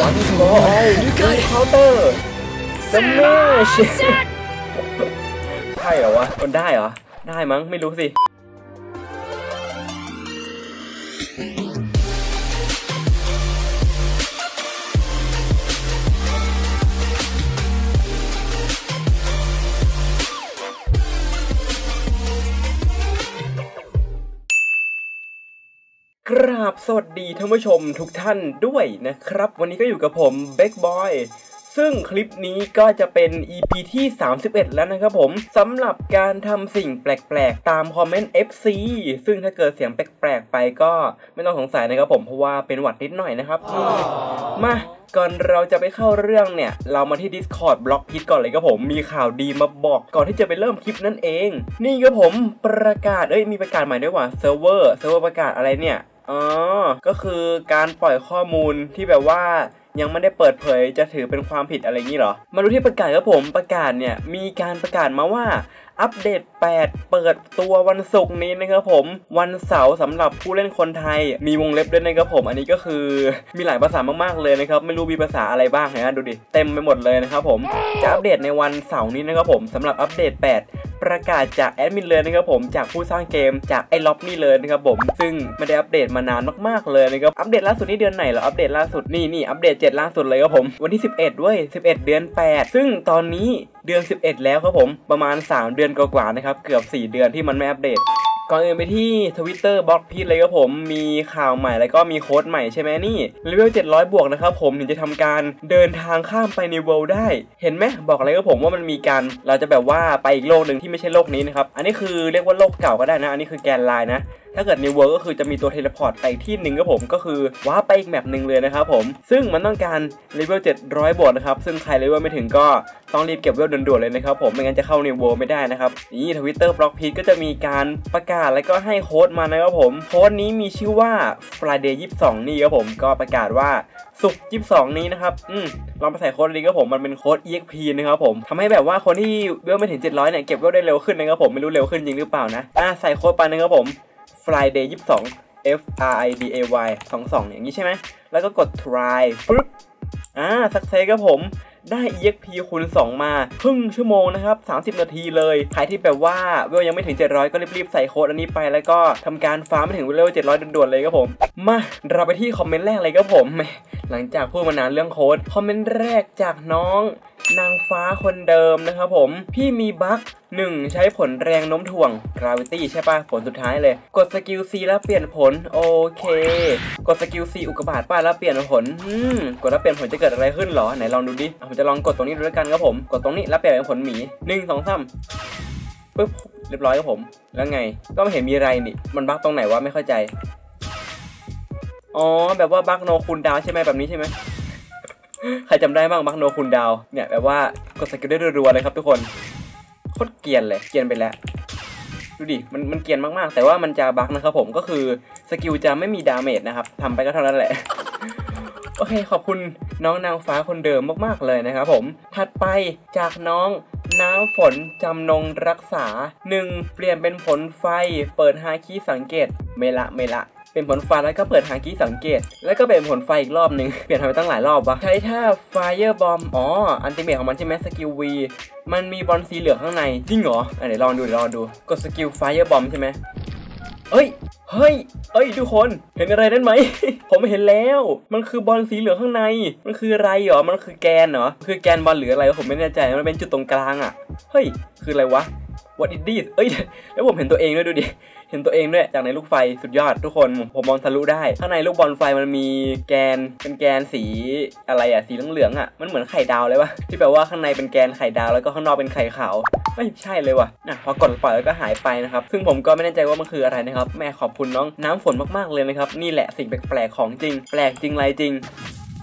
วันโกอลเคาน์เตอร์สมัชใช่เหรอวะมันได้เหรอ ได้มั้ง ไม่รู้สิ กราบสวัสดีท่านผู้ชมทุกท่านด้วยนะครับ วันนี้ก็อยู่กับผมเบ k กบอยซึ่งคลิปนี้ก็จะเป็น EP ที่ 31 แล้วนะครับผมสำหรับการทำสิ่งแปลกๆ ตามคอมเมนต์ FC ซึ่งถ้าเกิดเสียงแปลกๆ ไปก็ไม่ต้องสงสัยนะครับผมเพราะว่าเป็นหวัดนิดหน่อยนะครับ มาก่อนเราจะไปเข้าเรื่องเนี่ย เรามาที่ Discord บล็อกพิทก่อนเลยครับผม มีข่าวดีมาบอกก่อนที่จะไปเริ่มคลิปนั่นเอง นี่ครับผมประกาศ เอ้ยมีประกาศใหม่ด้วยว่ะเซิร์ฟเวอร์เซิร์ฟเวอร์ประกาศอะไรเนี่ย อ๋อ ก็คือการปล่อยข้อมูลที่แบบว่ายังไม่ได้เปิดเผยจะถือเป็นความผิดอะไรงี้เหรอ มาดูที่ประกาศครับผมประกาศเนี่ยมีการประกาศมาว่าอัปเดต 8 เปิดตัววันศุกร์นี้นะครับผม วันเสาร์สำหรับผู้เล่นคนไทย มีวงเล็บด้วยนะครับผม อันนี้ก็คือมีหลายภาษามากๆเลยนะครับ ไม่รู้มีภาษาอะไรบ้างนะดูดิ เต็มไปหมดเลยนะครับผม จะอัปเดตในวันเสาร์นี้นะครับผมสำหรับอัปเดต 8 ประกาศจากแอดมินเลยนะครับผม จากผู้สร้างเกม จากไอ้ล็อบนี่เลยนะครับผม ซึ่งไม่ได้อัปเดตมานานมากๆเลยนะครับ อัปเดตล่าสุดนี่เดือนไหนเหรอ อัปเดตล่าสุดนี่นี่อัปเดต 7 ล่าสุดเลยครับผม วันที่ 11ด้วย11 เดือน 8 ซึ่งตอนนี้เดือน 11 แล้วครับผมประมาณ 3 เดือนกว่าๆนะครับ เกือบ 4 เดือนที่มันไม่อัปเดต ก่อนอื่นไปที่ Twitter Blox Piece เลยครับผมมีข่าวใหม่แล้วก็มีโค้ดใหม่ใช่ไหมนี่เลเวล700 บวกนะครับผมถึงจะทำการเดินทางข้ามไป New World ได้ เห็นไหมบอกเลยครับผมว่ามันมีการเราจะแบบว่าไปอีกโลกหนึ่งที่ไม่ใช่โลกนี้นะครับอันนี้คือเรียกว่าโลกเก่าก็ได้นะ อันนี้คือ Grand Line นะ ถ้าเกิด New World ก็คือจะมีตัว teleport ไปที่หนึ่งครับผมก็คือว้าไปอีก map หนึ่งเลยนะครับผม ซึ่งมันต้องการเลเวล700บวกนะครับ ซึ่งใครเลเวลไม่ถึงก็ต้องรีบเก็บเวลด่วนๆเลยนะครับผมไม่งั้นจะเข้า New World ไม่ได้นะครับนี่ทวิตเตอร์ Blox Piece ก็จะมีการประกาศแล้วก็ให้โค้ดมานะครับผมโค้ดนี้มีชื่อว่า Friday 22 นี่ครับผมก็ประกาศว่าสุกร์22นี้นะครับ อืมลองไปใส่โค้ดดีครับผม มันเป็นโค้ด EXP นะครับผมทำให้แบบว่าคนที่เวลไม่ถึง 700 เนี่ย เก็บเวลได้เร็วขึ้นนะครับผม ไม่รู้เร็วขึ้นจริงหรือเปล่านะ อะใส่โค้ดไปนะครับผม Friday 22 F R I D A Y 22 อย่างนี้ใช่ไหม แล้วก็กด try ปึ๊บ อ่าสักเซครับผมได้ EXP คูณ2 มาครึ่งชั่วโมงนะครับ 30 นาทีเลย ใครที่แบบว่าเวลยังไม่ถึง 700 ก็รีบๆ ใส่โค้ดอันนี้ไปแล้วก็ทำการฟาร์มไปถึงเวล700ด่วนๆเลยครับผม มาเราไปที่คอมเมนต์แรกเลยครับผม หลังจากพูดมานานเรื่องโค้ดคอมเมนต์แรกจากน้องนางฟ้าคนเดิมนะครับผม พี่มีบั๊กหนึ่งใช้ผลแรงโน้มถ่วง gravity ใช่ปะผลสุดท้ายเลย กดสกิล C แล้วเปลี่ยนผล โอเค กดสกิล C อุกกาบาตปะแล้วเปลี่ยนผลอืมกดแล้วเปลี่ยนผลจะเกิดอะไรขึ้นเหรอ ไหนลองดูดิผมจะลองกดตรงนี้ดูแล้วกันครับผม กดตรงนี้แล้วเปลี่ยนเป็นผลหมีหนึ่งสองสามปึ๊บเรียบร้อยครับผม แล้วไงก็ไม่เห็นมีอะไรนี่ มันบั๊กตรงไหนวะไม่เข้าใจ อ๋อแบบว่าบั๊ก no cooldown ใช่ไหมแบบนี้ใช่ไหมใครจำได้บ้างบั๊ก no cooldown เนี่ยแบบว่ากดสกิลได้รัวๆเลยครับทุกคนโคตรเกรียนเลยเกรียนไปแล้วดูดิมันมันเกรียนมากๆ แต่ว่ามันจะบั๊กนะครับผมก็คือสกิลจะไม่มี damage นะครับทำไปก็เท่านั้นแหละโอเคขอบคุณน้องนางฟ้าคนเดิมมากๆเลยนะครับผม ถัดไปจากน้องน้ำฝนจำนงรักษา 1. เปลี่ยนเป็นผลไฟ เปิดฮาคีสังเกต เมระเมระ เป็นผลไฟแล้วก็เปิดหางกี้สังเกต แล้วก็เป็นผลไฟอีกรอบหนึ่งเปลี่ยนทำไปตั้งหลายรอบวะใช้ท่า Fire Bomb อ๋อ ultimate ของมันใช่ไหมสกิล V มันมีบอลสีเหลืองข้างใน จริงเหรออะเดี๋ยวลองดูเดี๋ยวลองดู กดสกิล Fire Bomb ใช่ไหมเอ้ย เฮ้ย เอ้ยทุกคนเห็นอะไรนั่นไหม ผมเห็นแล้ว มันคือบอลสีเหลืองข้างใน มันคืออะไรเหรอ มันคือแกนเหรอ คือแกนบอลหรืออะไร ผมไม่แน่ใจ มันเป็นจุดตรงกลางอะ เฮ้ย คืออะไรวะ What is this เอ้ย แล้วผมเห็นตัวเองด้วยดูดิ เห็นตัวเองด้วย จากในลูกไฟสุดยอดทุกคน ผมมองทะลุได้ ข้างในลูกบอลไฟมันมีแกน เป็นแกนสีอะไรอะสีเหลืองๆอะมันเหมือนไข่ดาวเลยวะที่แปลว่าข้างในเป็นแกนไข่ดาวแล้วก็ข้างนอกเป็นไข่ขาว ไม่ใช่เลยว่ะนะพอกดปล่อยแล้วก็หายไปนะครับ ซึ่งผมก็ไม่แน่ใจว่ามันคืออะไรนะครับ แม่ขอบคุณน้องน้ำฝนมากๆเลยนะครับ นี่แหละสิ่งแปลกๆของจริง แปลกจริงไรจริง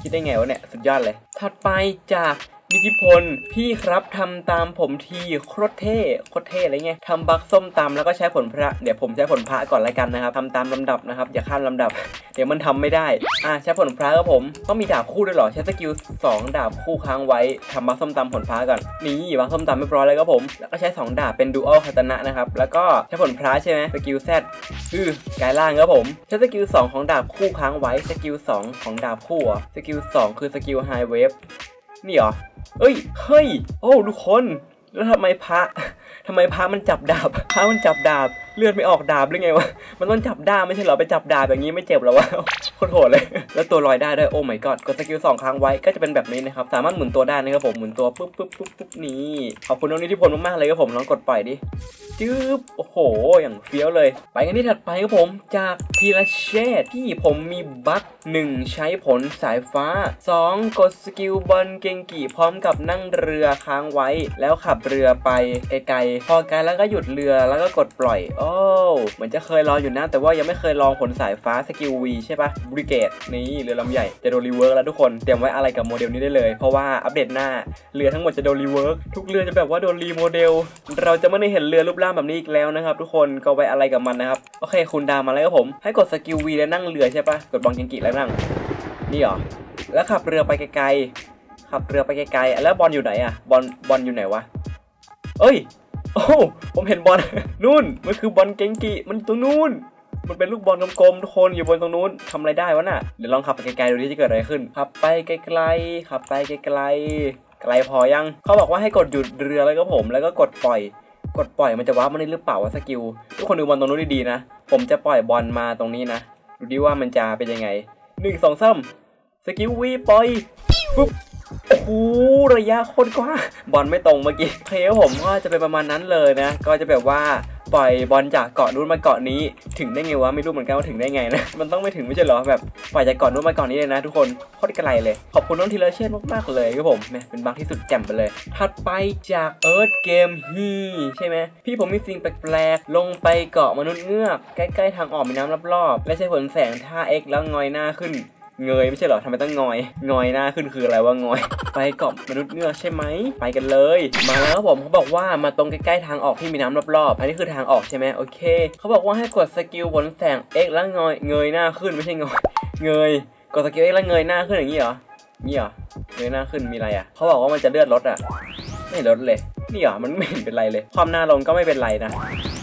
คิดได้ไงวะเนี่ย สุดยอดเลย ถัดไปจาก นิติพล พี่ครับทำตามผมทีโคตรเท่โคตรเท่อะไรเงี้ยทำบั๊กส้มตำแล้วก็ใช้ผลพระ เดี๋ยวผมใช้ผลพระก่อนละกันนะครับทำตามลำดับนะครับ อย่าข้ามลำดับ เดี๋ยวมันทำไม่ได้ อะใช้ผลพระครับผมต้องมีดาบคู่ด้วยหรอ ใช้สกิล2ดาบคู่ค้างไว้ทำบั๊กส้มตำผลพระก่อน นี่บั๊กส้มตำเรียบร้อยแล้วครับผม แล้วก็ใช้ 2 ดาบเป็น Dual Katana นะครับ แล้วก็ใช้ผลพระใช่ไหมสกิล Z คือกลายร่างครับผม ใช้สกิล2ของดาบคู่ค้างไว้ สกิล2ของดาบคู่สกิล2คือสกิล High Wave นี่เหรอ เอ้ย เฮ้ย โอ้ทุกคน แล้วทำไมพระทำไมพระมันจับดาบ พระมันจับดาบ เลือดไม่ออกดาบหรือไงวะ มันต้องจับด้ามไม่ใช่เหรอ ไปจับดาบอย่างนี้ไม่เจ็บเหรอวะโคตรโหดเลย แล้วตัวลอยได้ด้วยโอ้ my god กดสกิลสองครั้งไว้ก็จะเป็นแบบนี้นะครับ สามารถหมุนตัวได้นะครับผม หมุนตัวปุ๊บปุ๊บปุ๊บปุ๊บนี่ขอบคุณน้องนิติพลมากๆเลยครับผมลองกดปล่อยดิจื๊บโอ้โห อย่างเฟี้ยวเลย ไปกันที่ถัดไปครับผม จากทีละเชดที่ผมมีบัคหนึ่งใช้ผลสายฟ้า 2 กดสกิลบอลเกงกีพร้อมกับนั่งเรือค้างไว้ แล้วขับเรือไปไกลๆ พอไกลแล้วก็หยุดเรือแล้วก็กดปล่อยโอ้เหมือนจะเคยลองอยู่นะ แต่ว่ายังไม่เคยลองผลสายฟ้าสกิล V ใช่ปะบริเกตนี่เรือลำใหญ่จะโดนรีเวิร์กแล้วทุกคนเตรียมไว้อะไรกับโมเดลนี้ได้เลย เพราะว่าอัปเดตหน้าเรือทั้งหมดจะโดน rework ทุกเรือจะแบบว่าโดน remodel เราจะไม่ได้เห็นเรือรูปร่างแบบนี้อีกแล้วนะครับ ทุกคนก็ไว้อาลัยกับมันนะครับโอเค cooldown มาแล้วครับผมให้กดสกิล V แล้วนั่งเรือใช่ปะกดบอลเกงกิแล้วนั่งนี่เหรอแล้วขับเรือไปไกลๆขับเรือไปไกลๆแล้วบอลอยู่ไหนอะบอลบอลอยู่ไหนวะเอ้ย โอ้ผมเห็นบอลนู่นมันคือบอลเกงกิมันตรงนู่นมันเป็นลูกบอลกลมๆทุกคนอยู่บนตรงนู้นทำอะไรได้วะน่ะเดี๋ยวลองขับไปไกลๆดูที่จะเกิดอะไรขึ้นขับไปไกลๆขับไปไกลๆไกลพอยังเขาบอกว่าให้กดหยุดเรือแล้วก็ผม แล้วก็กดปล่อย กดปล่อยมันจะ warp มันได้หรือเปล่าวะสกิลทุกคนดูบอลตรงนู้นดีๆนะผมจะปล่อยบอลมาตรงนี้นะดูดิว่ามันจะเป็นยังไงหนึ่งสองสามสกิล V ปล่อยปุ๊บ โอ้ระยะโคตรกว้างบอลไม่ตรงเมื่อกี้เพลย์ผมก็จะเป็นประมาณนั้นเลยนะ ก็จะแบบว่าปล่อยบอลจากเกาะนู้นมาเกาะนี้ ถึงได้ไงวะไม่รู้เหมือนกันว่าถึงได้ไงนะ มันต้องไม่ถึงไม่ใช่หรอแบบปล่อยจากเกาะนู้นมาเกาะนี้เลยนะทุกคนโคตรไกลเลย ขอบคุณน้องทีเลเช่นมากๆเลยครับผมแหมเป็นบังที่สุดแจ่มไปเลย ถัดไปจากเอิร์ธเกมฮีใช่ไหมพี่ผมมีสิ่งแปลกๆลงไปเกาะมนุษย์เงือกใกล้ๆทางออกมีน้ำรอบๆและใช้ผลแสงท่า X แล้วงอยหน้าขึ้น เงยไม่ใช่เหรอทำไมต้องงอย งอยหน้าขึ้นคืออะไรว่างอย ไปเกาะมนุษย์เงือกใช่ไหม ไปกันเลย มาแล้วครับผมเขาบอกว่ามาตรงใกล้ๆทางออกที่มีน้ำรอบๆ อันนี้คือทางออกใช่ไหมโอเค เขาบอกว่าให้กดสกิลบนแสง X แล้วงอย เงยหน้าขึ้นไม่ใช่งอย เงย กดสกิล X แล้วเงยหน้าขึ้นอย่างนี้เหรอนี่เหรอเงยหน้าขึ้นมีอะไรอะ เขาบอกว่ามันจะเลือดลดอะ ไม่ลดเลย นี่เหรอ มันไม่เห็นเป็นไรเลย คว่ำหน้าลงก็ไม่เป็นไรนะ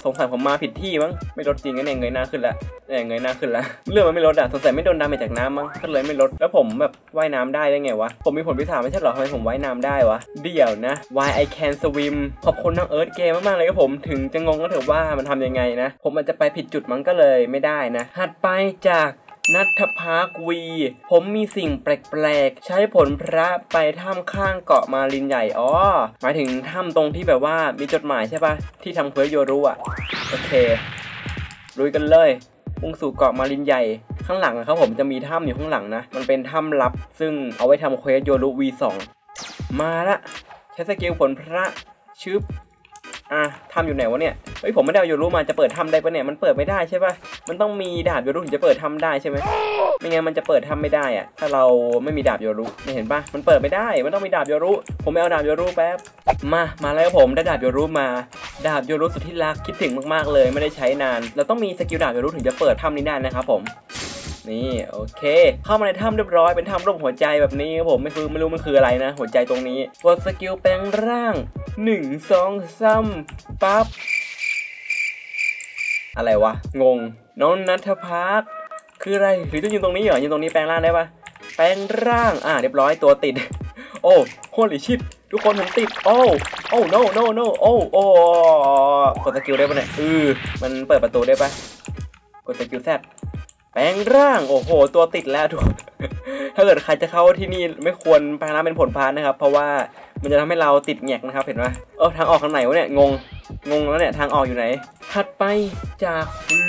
สงสัยผมมาผิดที่มั้งไม่ลดจริงกันเองเงยหน้าขึ้นแล้วเนี่ยเงยหน้าขึ้นแล้วเลือดมันไม่ลดอะสงสัยไม่โดน damage จากน้ำมั้งก็เลยไม่ลดแล้วผมแบบว่ายน้ำได้ได้ไงวะผมมีผลปีศาจไม่ใช่เหรอทำไมผมว่ายน้ำได้วะเดี๋ยวนะ Why I can swim ขอบคุณน้องเอิร์ธเกมมากๆเลยครับผมถึงจะงงก็เถอะว่ามันทำยังไงนะ ผมอาจจะไปผิดจุดมั้งก็เลยไม่ได้นะถัดไปจาก นัทพาร์ควี ผมมีสิ่งแปลกๆ ใช้ผลพระไปถ้ำข้างเกาะ marine ใหญ่ อ๋อ หมายถึงถ้ำตรงที่แบบว่ามีจดหมายใช่ปะที่ทำ quest โยรุอะโอเคลุยกันเลยมุ่งสู่เกาะ marine ใหญ่ข้างหลังอะครับผมจะมีถ้ำอยู่ข้างหลังนะ มันเป็นถ้ำลับ ซึ่งเอาไว้ทำเควสโยรุ V2 มาละ ใช้สกิลผลพระชึบ อะถ้ำอยู่ไหนวะเนี่ยเฮ้ยผมไม่ได้เอาโยรุมาจะเปิดถ้ำได้ปะเนี่ยมันเปิดไม่ได้ใช่ปะมันต้องมีดาบโยรุถึงจะเปิดถ้ำได้ใช่ไหมไม่งั้นมันจะเปิดถ้ำไม่ได้อะถ้าเราไม่มีดาบโยรุไม่เห็นปะมันเปิดไม่ได้ มันต้องมีดาบโยรุผมไปเอาดาบโยรุแป๊บมามาแล้วผมได้ดาบโยรุมา ดาบโยรุสุดที่รักคิดถึงมากๆเลย ไม่ได้ใช้นาน เราต้องมีสกิลดาบโยรุถึงจะเปิดถ้ำนี้ได้นะครับผม นี่โอเค เข้ามาในถ้ำเรียบร้อยเป็นถ้ำรูปหัวใจแบบนี้ครับผมไม่คือไม่รู้มันคืออะไรนะ หัวใจตรงนี้กดสกิลแปลงร่างหนึ่งสองสามปั๊บอะไรวะงง น้องนัทพักคืออะไรหรือต้องยืนตรงนี้เหรอยืนตรงนี้แปลงร่างได้ปะแปลงร่างอะเรียบร้อยตัวติด โอ้ holy shit ทุกคนผมติดโอ้โอ้ no no no โอ้โอ้กดสกิลได้ปะเนี่ยอือมันเปิดประตูได้ปะกดสกิล Z แปลงร่าง โอ้โห ตัวติดแล้วทุกถ้าเกิดใครจะเข้าที่นี่ไม่ควรแปลงร่างเป็นผลพระนะครับ เพราะว่ามันจะทำให้เราติดแหงกนะครับ เห็นไหมเออทางออกทางไหนวะเนี่ย งง งงแล้วเนี่ย ทางออกอยู่ไหน ถัดไปจาก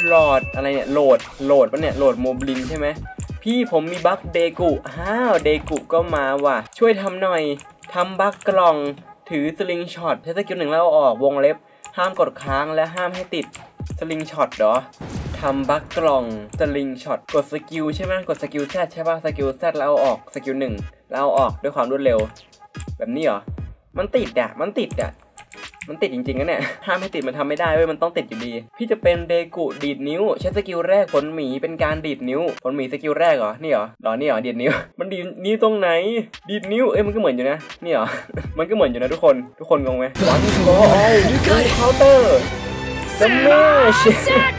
หลอดอะไรเนี่ย โหลด โหลดปะเนี่ย โหลดโมบลินใช่ไหม พี่ผมมี bug เดกุอ้าว เดกุก็มาว่ะ ช่วยทำหน่อยทำ bug กล่อง ถือ slingshot ใช้สกิลหนึ่งแล้วเอาออก วงเล็บ ห้ามกดค้างและห้ามให้ติด slingshot เหรอ ทำ bug กล่อง slingshot กดสกิลใช่ไหมกดสกิล Z ใช่ป่ะสกิล Z แล้วเอาออกสกิลหนึ่งแล้วเอาออกด้วยความรวดเร็ว แบบนี้เหรอ มันติดอะมันติดอะมันติดจริงๆนะเนี่ยห้ามให้ติดมันทำไม่ได้เว้ย มันต้องติดอยู่ดี พี่จะเป็นเดกุดีดนิ้ว ใช้สกิลแรกผลหมีเป็นการดีดนิ้ว ผลหมีสกิลแรกเหรอ นี่เหรอหรอนี่เหรอดีดนิ้ว มันดีดนิ้วตรงไหน ดีดนิ้ว เอ้ยมันก็เหมือนอยู่นะ นี่เหรอ มันก็เหมือนอยู่นะทุกคน ทุกคนงงไหม One For All counter smash ใ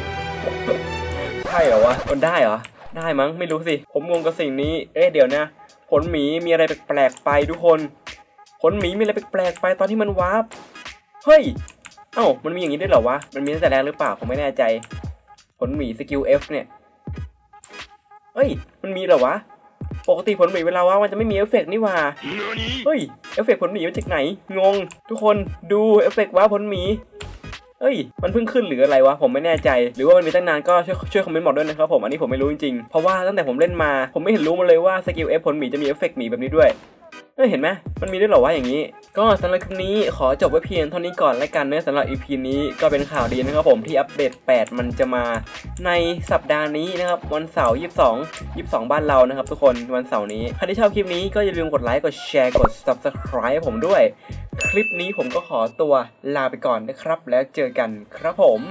ช่เหรอวะมันได้เหรอ ได้มั้งไม่รู้สิ ผมงงกับสิ่งนี้ เอ๊ะเดี๋ยวนะผลหมีมีอะไรแปลกๆไปทุกคนผลหมีมีอะไรแปลกๆไปตอนที่มัน warp เฮ้ย เอ้า มันมีอย่างนี้ด้วยเหรอวะ มันมีตั้งแต่แรกหรือเปล่า ผมไม่แน่ใจผลหมีสกิล F เนี่ย เฮ้ย มันมีเหรอวะ ปกติผลหมีเวลา warp มันจะไม่มีเอฟเฟกต์นี่หว่า เฮ้ย เอฟเฟกต์ผลหมีมาจากไหน งง ทุกคนดู effect warp ผลหมี เอ้ย มันเพิ่งขึ้นหรืออะไรวะ ผมไม่แน่ใจ หรือว่ามันมีตั้งนานก็ช่วยช่วยคอมเมนต์บอกด้วยนะครับผม อันนี้ผมไม่รู้จริงๆ เพราะว่าตั้งแต่ผมเล่นมา ผมไม่เห็นรู้มาเลยว่าสกิล F ผลหมีจะมีเอฟเฟกต์หมีแบบนี้ด้วย เอ้ยเห็นไหมมันมีด้วยเหรอวะอย่างนี้ ก็สำหรับคลิปนี้ขอจบไว้เพียงเท่านี้ก่อนแล้วกันเนอะสำหรับ EP นี้ก็เป็นข่าวดีนะครับผมที่อัปเดต 8 มันจะมาในสัปดาห์นี้นะครับวันเสาร์22 22 บ้านเรานะครับทุกคนวันเสาร์นี้ใครที่ชอบคลิปนี้ก็อย่าลืมกดไลค์กดแชร์กด subscribe ให้ผมด้วย คลิปนี้ผมก็ขอตัวลาไปก่อนนะครับ แล้วเจอกันครับผม